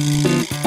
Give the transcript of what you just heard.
Música